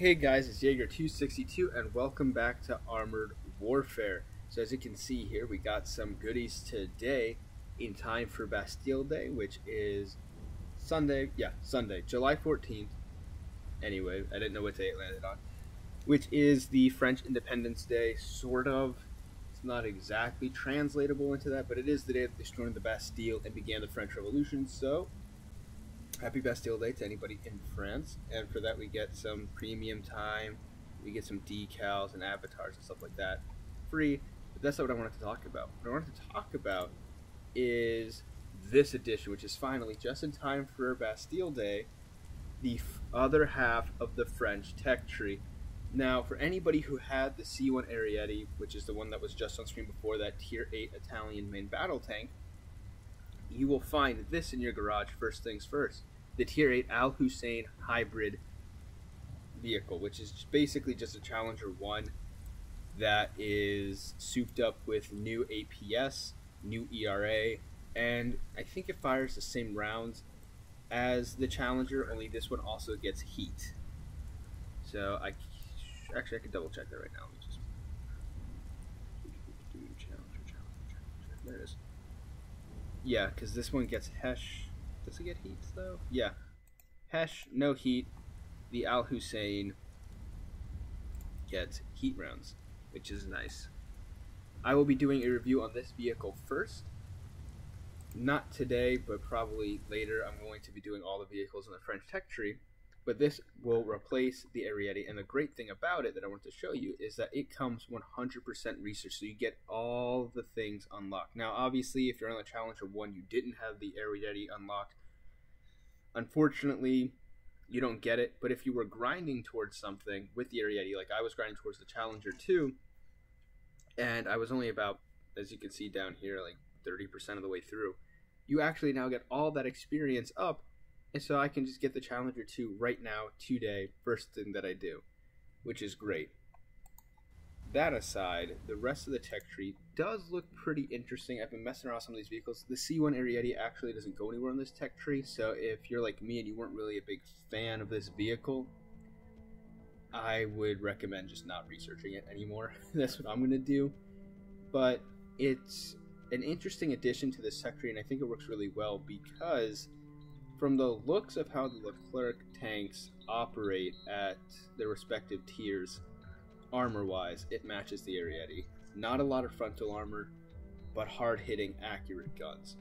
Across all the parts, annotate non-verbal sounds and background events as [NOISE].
Hey guys, it's Jager262 and welcome back to Armored Warfare. So as you can see here, we got some goodies today in time for Bastille Day, which is Sunday, yeah, Sunday, July 14th. Anyway, I didn't know what day it landed on. Which is the French Independence Day, sort of. It's not exactly translatable into that, but it is the day that they stormed the Bastille and began the French Revolution, so happy Bastille Day to anybody in France. And for that, we get some premium time, we get some decals and avatars and stuff like that free. But that's not what I wanted to talk about. What I wanted to talk about is this edition, which is finally just in time for Bastille Day, the other half of the French tech tree. Now, for anybody who had the C1 Ariete, which is the one that was just on screen before that Tier 8 Italian main battle tank, you will find this in your garage first things first the Tier 8 Al Hussein hybrid vehicle, which is basically just a Challenger 1 that is souped up with new APS, new ERA, and I think it fires the same rounds as the Challenger, only this one also gets heat. So I actually I can double check that right now. Just Challenger, Challenger, Challenger. There it is. Yeah, because this one gets Hesh. Does it get heat though? Yeah. Hesh, no heat. The Al Hussein gets heat rounds, which is nice. I will be doing a review on this vehicle first. Not today, but probably later. I'm going to be doing all the vehicles in the French tech tree. But this will replace the Ariete. And the great thing about it that I want to show you is that it comes 100% research. So you get all the things unlocked. Now, obviously, if you're on the Challenger 1, you didn't have the Ariete unlocked. Unfortunately, you don't get it. But if you were grinding towards something with the Ariete, like I was grinding towards the Challenger 2, and I was only about, as you can see down here, like 30% of the way through, you actually now get all that experience up and so I can just get the Challenger 2 right now, today, first thing that I do, which is great. That aside, the rest of the tech tree does look pretty interesting. I've been messing around some of these vehicles. The C1 Ariete actually doesn't go anywhere on this tech tree, so if you're like me and you weren't really a big fan of this vehicle, I would recommend just not researching it anymore. [LAUGHS] That's what I'm going to do. But it's an interesting addition to this tech tree, and I think it works really well because from the looks of how the Leclerc tanks operate at their respective tiers, armor wise, it matches the Ariete. Not a lot of frontal armor, but hard hitting, accurate guns.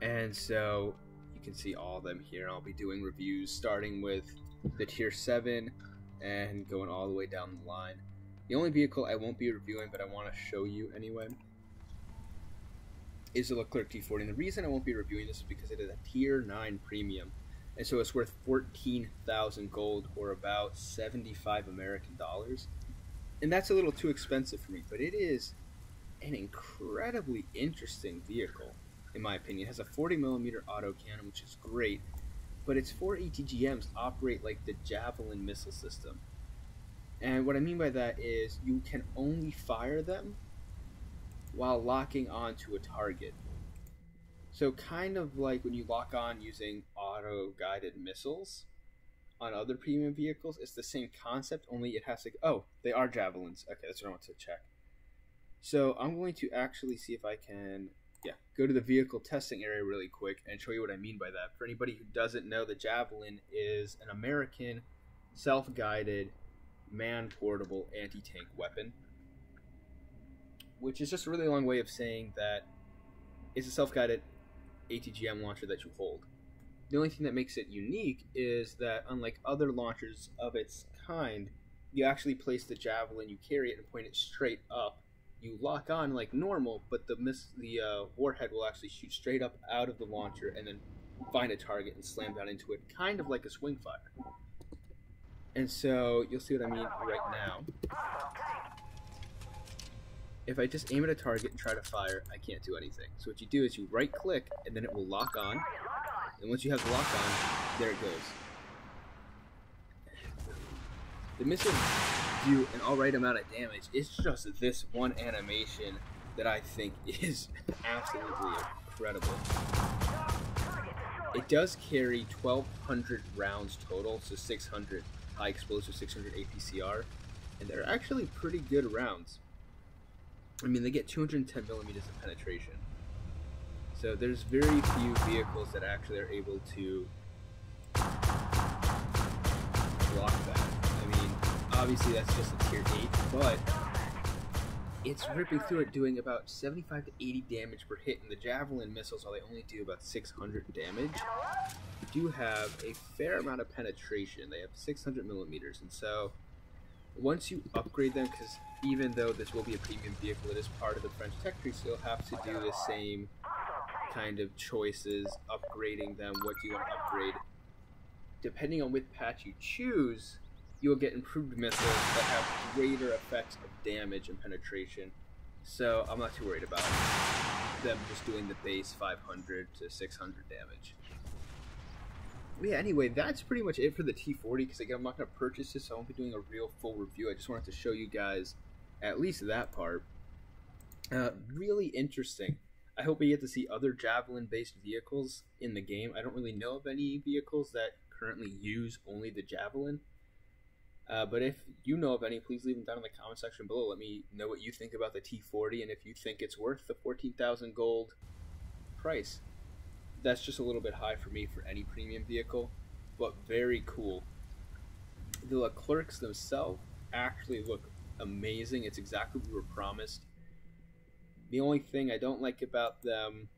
And so you can see all of them here. I'll be doing reviews starting with the tier 7 and going all the way down the line. The only vehicle I won't be reviewing, but I want to show you anyway, is the Leclerc T40. And the reason I won't be reviewing this is because it is a tier 9 premium. And so it's worth 14,000 gold or about 75 American dollars. And that's a little too expensive for me, but it is an incredibly interesting vehicle, in my opinion. It has a 40 millimeter auto cannon, which is great, but its four ATGMs operate like the Javelin missile system. And what I mean by that is you can only fire them while locking onto a target. So, kind of like when you lock on using auto guided missiles on other premium vehicles, it's the same concept, only it has to. Oh, they are javelins. Okay, that's what I want to check. So, I'm going to actually see if I can, yeah, go to the vehicle testing area really quick and show you what I mean by that. For anybody who doesn't know, the Javelin is an American self guided, man portable anti tank weapon which is just a really long way of saying that it's a self-guided ATGM launcher that you hold. The only thing that makes it unique is that, unlike other launchers of its kind, you actually place the javelin, you carry it, and point it straight up. You lock on like normal, but the miss, the uh, warhead will actually shoot straight up out of the launcher and then find a target and slam down into it, kind of like a Swingfire. And so you'll see what I mean right now if I just aim at a target and try to fire, I can't do anything. So what you do is you right click and then it will lock on. And once you have the lock on, there it goes. The missile do an alright amount of damage. It's just this one animation that I think [LAUGHS] is absolutely incredible. It does carry 1,200 rounds total, so 600 high explosive, 600 APCR, and they're actually pretty good rounds. I mean, they get 210 millimeters of penetration. So there's very few vehicles that actually are able to block that. I mean, obviously that's just a tier 8, but it's ripping through it doing about 75 to 80 damage per hit, and the Javelin missiles, while they only do about 600 damage, do have a fair amount of penetration. They have 600 millimeters, and so once you upgrade them, because even though this will be a premium vehicle, it is part of the French tech tree, so you'll have to do the same kind of choices, upgrading them, what do you want to upgrade. Depending on which patch you choose, you'll get improved missiles that have greater effects of damage and penetration. So I'm not too worried about them just doing the base 500 to 600 damage. Yeah, anyway, that's pretty much it for the T40 because again, I'm not going to purchase this, so I won't be doing a real full review. I just wanted to show you guys at least that part. Uh, really interesting. I hope we get to see other Javelin based vehicles in the game. I don't really know of any vehicles that currently use only the Javelin. Uh, but if you know of any, please leave them down in the comment section below. Let me know what you think about the T40 and if you think it's worth the 14,000 gold price. That's just a little bit high for me for any premium vehicle, but very cool. The Leclercs themselves actually look amazing. It's exactly what we were promised. The only thing I don't like about them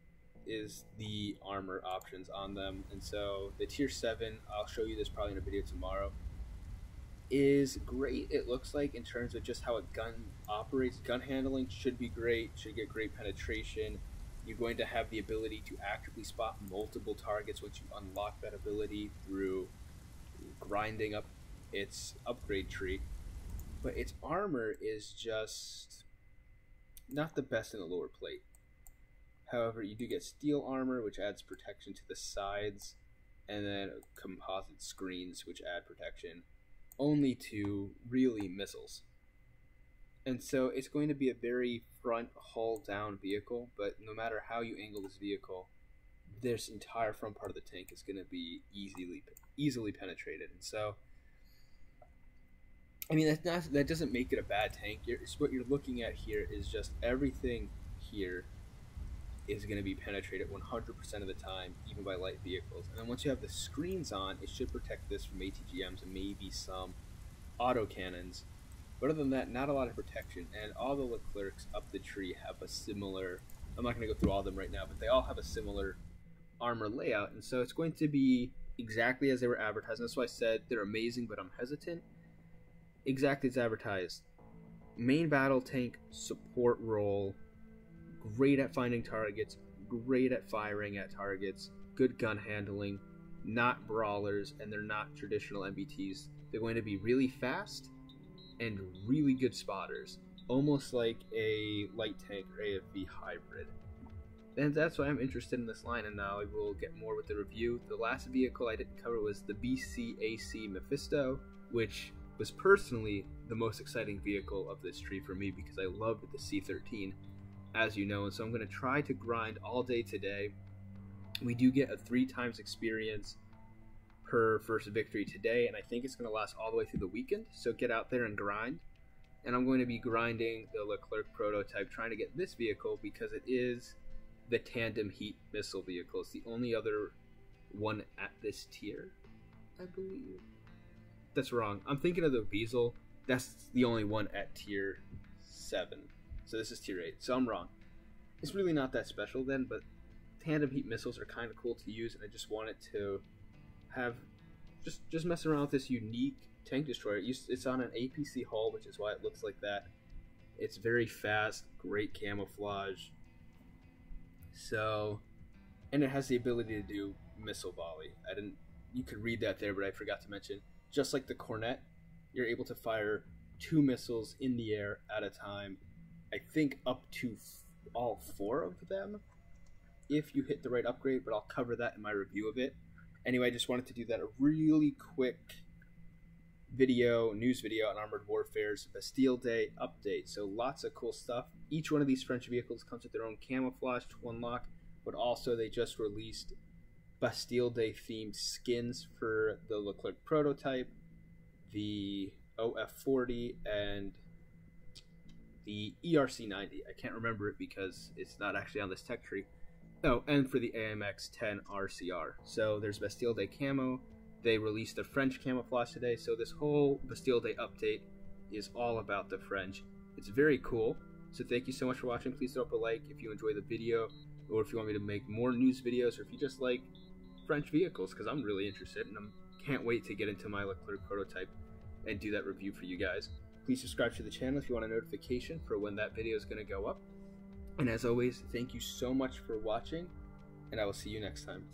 is the armor options on them. And so the tier 7, I'll show you this probably in a video tomorrow is great. It looks like in terms of just how a gun operates, gun handling should be great. Should get great penetration. You're going to have the ability to actively spot multiple targets once you unlock that ability through grinding up its upgrade tree. But its armor is just not the best in the lower plate. However, you do get steel armor, which adds protection to the sides, and then composite screens, which add protection only to really missiles. And so it's going to be a very front hull down vehicle, but no matter how you angle this vehicle, this entire front part of the tank is going to be easily easily penetrated. And so I mean that's not, that doesn't make it a bad tank. You're, what you're looking at here is just everything here is going to be penetrated 100% of the time, even by light vehicles. And then once you have the screens on, it should protect this from ATGMs and maybe some auto cannons. But other than that, not a lot of protection. And all the Leclercs up the tree have a similar. I'm not going to go through all of them right now, but they all have a similar armor layout. And so it's going to be exactly as they were advertised. That's why I said they're amazing, but I'm hesitant. Exactly as advertised. Main battle tank support role great at finding targets, great at firing at targets, good gun handling, not brawlers, and they're not traditional MBTs. They're going to be really fast and really good spotters, almost like a light tank or AFV hybrid. And that's why I'm interested in this line, and now I will get more with the review. The last vehicle I didn't cover was the VCAC Mephisto, which was personally the most exciting vehicle of this tree for me because I loved the C13 as you know, and so I'm going to try to grind all day today. We do get a three times experience per first victory today, and I think it's going to last all the way through the weekend. So get out there and grind. And I'm going to be grinding the Leclerc prototype, trying to get this vehicle because it is the tandem heat missile vehicle. It's the only other one at this tier, I believe. That's wrong. I'm thinking of the Weasel. That's the only one at tier 7. So this is tier 8. So I'm wrong. It's really not that special then, but tandem heat missiles are kind of cool to use, and I just wanted to have just just mess around with this unique tank destroyer. It's on an APC hull, which is why it looks like that. It's very fast, great camouflage. So, and it has the ability to do missile volley. I didn't. You could read that there, but I forgot to mention. Just like the Kornet, you're able to fire two missiles in the air at a time I think up to all four of them if you hit the right upgrade, but I'll cover that in my review of it. Anyway, I just wanted to do that a really quick video, news video on Armored Warfare's Bastille Day update. So lots of cool stuff. Each one of these French vehicles comes with their own camouflage to unlock, but also they just released Bastille Day themed skins for the Leclerc prototype, the OF40, and the ERC90. I can't remember it because it's not actually on this tech tree. Oh, and for the AMX 10 RCR. So there's Bastille Day camo. They released the French camouflage today, so this whole Bastille Day update is all about the French. It's very cool. So thank you so much for watching. Please drop a like if you enjoy the video, or if you want me to make more news videos, or if you just like French vehicles, because I'm really interested and I can't wait to get into my Leclerc prototype and do that review for you guys. Please subscribe to the channel if you want a notification for when that video is going to go up. And as always, thank you so much for watching, and I will see you next time.